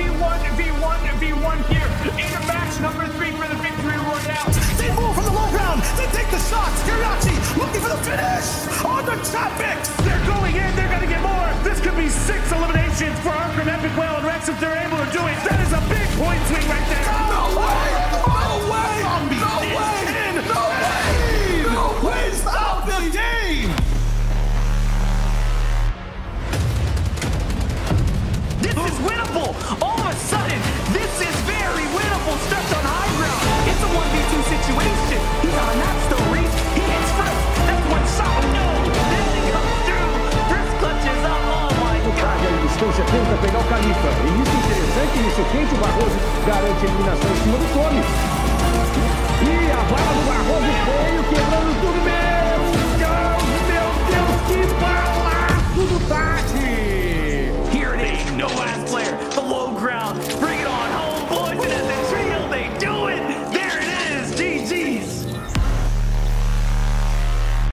V one, v1, v1 here in a match number three for the victory royale. They move from the low ground. They take the shots. Girachi looking for the finish on the topics. They're going in. They're going to get more. This could be six eliminations for Arkhram, Epic Whale, and Rehx if they're able to do it. That is a big point swing right there. No, no way! No way! No way! No way! No way! This is winnable! com 70 pegar o Califa. E isso é interessante, isso quente, o Barroso garante a eliminação em cima do Tome. E a bala do